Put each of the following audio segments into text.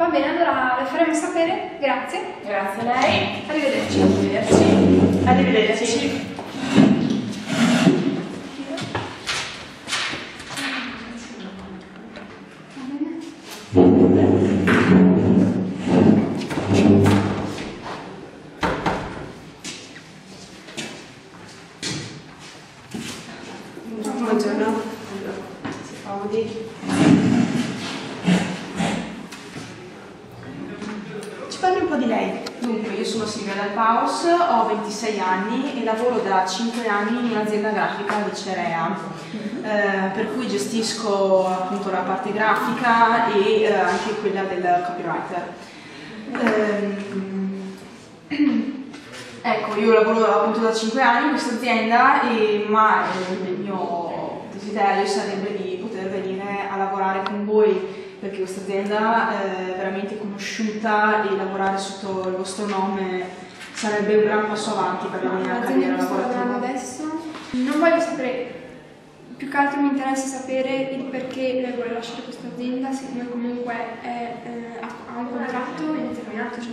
Va bene, allora le faremo sapere. Grazie. Grazie a lei. Arrivederci. Arrivederci. Arrivederci. Buongiorno. Si comodi. Ci parli un po' di lei. Dunque, io sono Silvia Del Paus, ho 26 anni e lavoro da 5 anni in un'azienda grafica di Cerea, eh, per cui gestisco appunto la parte grafica e eh, anche quella del copywriter. Ehm, ecco, io lavoro appunto da 5 anni in questa azienda, ma eh, il mio desiderio sarebbe di poter venire a lavorare con voi perché questa azienda è veramente conosciuta e lavorare sotto il vostro nome sarebbe un gran passo avanti per la mia carriera lavorativa. adesso. Non voglio sapere, più che altro mi interessa sapere il perché lei vuole lasciare questa azienda, siccome comunque è, eh, ha un contratto indeterminato, cioè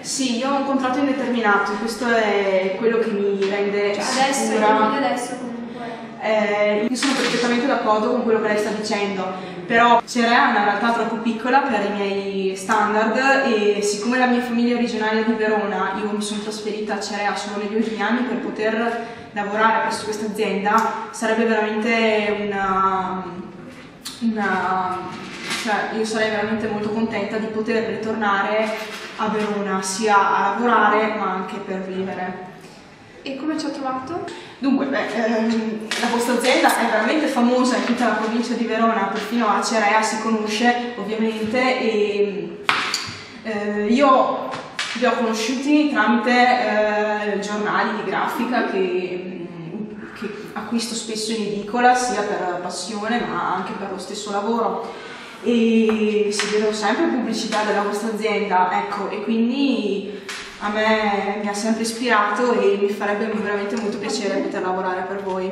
Sì, io ho un contratto indeterminato, questo è quello che mi rende cioè adesso, sicura. adesso comunque. Eh, io sono perfettamente d'accordo con quello che lei sta dicendo, però Cerea è una realtà troppo piccola per i miei standard e siccome la mia famiglia è originaria di Verona, io mi sono trasferita a Cerea solo negli ultimi anni per poter lavorare presso questa azienda, sarebbe veramente una, una cioè io sarei veramente molto contenta di poter ritornare a Verona sia a lavorare ma anche per vivere. E come ci ha trovato? Dunque, beh, ehm, la vostra azienda è veramente famosa in tutta la provincia di Verona, perfino a Cerea si conosce ovviamente e eh, io vi ho conosciuti tramite eh, giornali di grafica che, mm, che acquisto spesso in edicola sia per passione ma anche per lo stesso lavoro e si vedono sempre pubblicità della vostra azienda, ecco, e quindi a me mi ha sempre ispirato e mi farebbe veramente molto piacere poter lavorare per voi.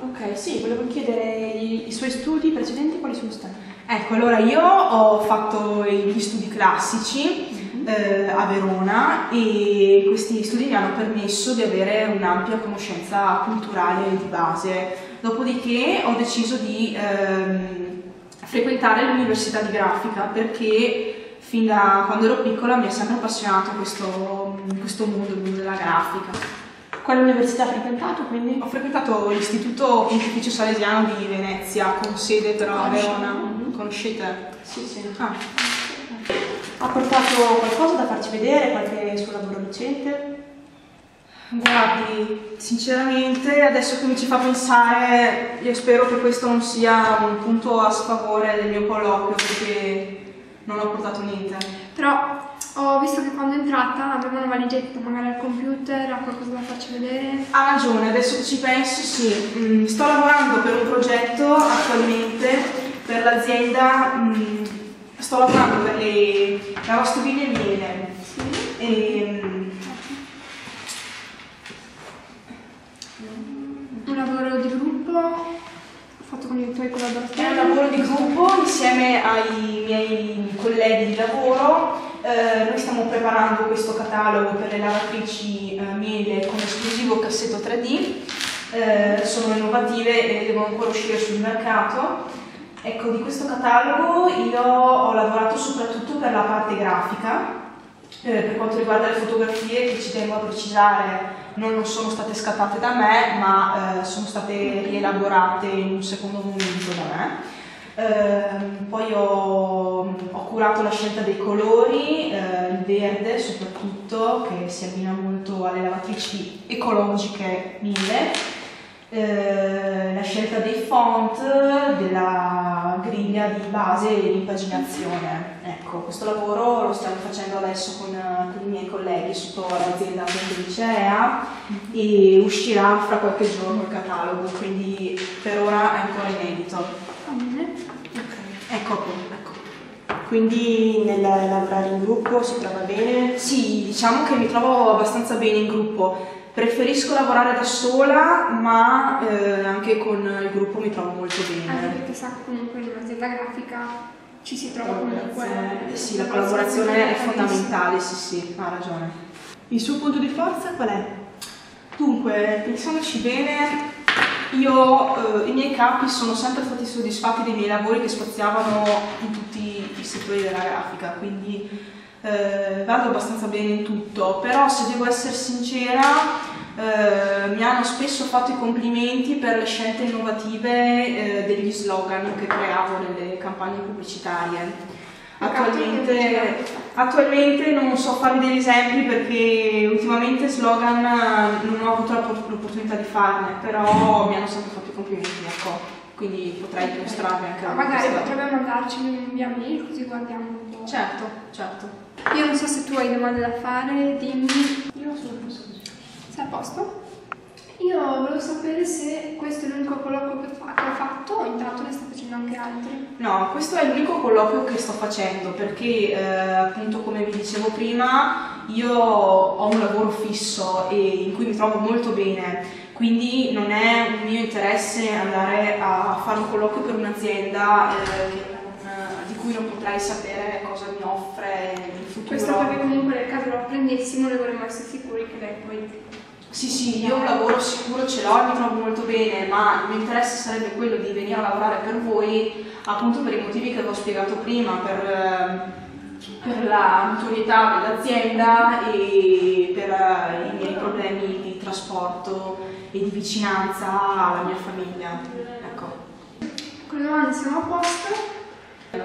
Ok, sì, volevo chiedere i, i suoi studi precedenti quali sono stati? Ecco, allora io ho fatto gli studi classici eh, a Verona e questi studi mi hanno permesso di avere un'ampia conoscenza culturale di base. Dopodiché ho deciso di ehm, frequentare l'università di grafica perché fin da quando ero piccola mi ha sempre appassionato questo, questo mondo, il mondo della grafica. Quale università ha frequentato quindi? Ho frequentato l'Istituto Pontificio Salesiano di Venezia, con sede però a Verona. Conoscete? Sì, sì. Ah. Ha portato qualcosa da farci vedere, qualche suo lavoro recente? Guardi, sinceramente adesso che mi ci fa pensare, io spero che questo non sia un punto a sfavore del mio colloquio perché non ho portato niente. Però ho visto che quando è entrata aveva una valigetta, magari al computer, ha qualcosa da farci vedere. Ha ragione, adesso che ci penso, sì. Mm, sto lavorando per un progetto attualmente per l'azienda, mm, sto lavorando per le lavastoviglie e miele. E, mm, Un lavoro di gruppo fatto con i tuoi collaboratori. È un lavoro di gruppo insieme ai miei colleghi di lavoro. Eh, noi stiamo preparando questo catalogo per le lavatrici eh, miele con esclusivo cassetto 3D. Eh, sono innovative e devono ancora uscire sul mercato. Ecco, di questo catalogo io ho lavorato soprattutto per la parte grafica. Eh, per quanto riguarda le fotografie, che ci tengo a precisare, non, sono state scattate da me, ma eh, sono state rielaborate in un secondo momento da me. Ehm, poi ho, ho curato la scelta dei colori, eh, il verde soprattutto, che si abbina molto alle lavatrici ecologiche mille. Eh, la scelta dei font, della griglia di base e di impaginazione. Ecco, questo lavoro lo stiamo facendo adesso con, con i miei colleghi sotto l'azienda Ponte di Cerea e uscirà fra qualche giorno il catalogo, quindi per ora è ancora inedito. Bene. Ecco, ecco. Quindi nel lavorare in gruppo si trova bene? Sì, diciamo che mi trovo abbastanza bene in gruppo. Preferisco lavorare da sola, ma eh, anche con il gruppo mi trovo molto Anche bene. perché sa comunque in un'azienda grafica ci si trova comunque. Sì, sì, la collaborazione è fondamentale, sì, sì, ha ragione. Il suo punto di forza qual è? Dunque, pensandoci bene, io, eh, i miei capi sono sempre stati soddisfatti dei miei lavori che spaziavano in tutti i settori della grafica, quindi eh, vado abbastanza bene in tutto, però se devo essere sincera, eh, mi hanno spesso fatto i complimenti per le scelte innovative eh, degli slogan che creavo nelle campagne pubblicitarie. Attualmente, attualmente, non so farvi degli esempi perché ultimamente slogan eh, non ho avuto l'opportunità di farne, però mi hanno sempre fatto i complimenti, ecco. Quindi potrei dimostrarvi anche no, Magari potrebbe mandarci via mail così guardiamo un po'. Certo, certo. Io non so se tu hai domande da fare, dimmi. Io sono a posto? Io volevo sapere se questo è l'unico colloquio che, fa, che ha fatto o intanto ne sta facendo anche altri. No, questo è l'unico colloquio che sto facendo perché eh, appunto come vi dicevo prima io ho un lavoro fisso e in cui mi trovo molto bene, quindi non è un mio interesse andare a fare un colloquio per un'azienda eh, di cui non potrei sapere cosa mi offre nel futuro. Questo perché comunque nel caso lo apprendessimo noi vorremmo essere sicuri che lei poi sì, sì, io un lavoro sicuro ce l'ho mi trovo molto bene, ma il mio interesse sarebbe quello di venire a lavorare per voi, appunto per i motivi che ho spiegato prima, per, per la notorietà dell'azienda e per i miei problemi di trasporto e di vicinanza alla mia famiglia. Ecco. Con le domande siamo a posto.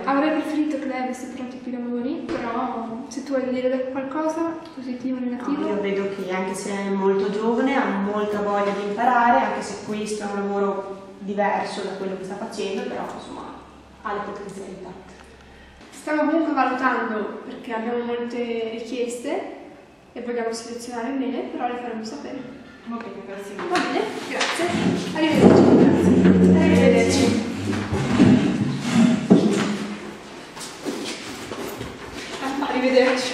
Avrei preferito che lei avesse pronti più lavori, però se tu da dire qualcosa, positivo o negativo. No, io vedo che anche se è molto giovane ha molta voglia di imparare, anche se questo è un lavoro diverso da quello che sta facendo, però insomma ha le potenzialità. Stiamo comunque valutando perché abbiamo molte richieste e vogliamo selezionare bene, però le faremo sapere. Va bene, grazie mille. Va bene, grazie. Arrivederci. Grazie. Arrivederci. Arrivederci.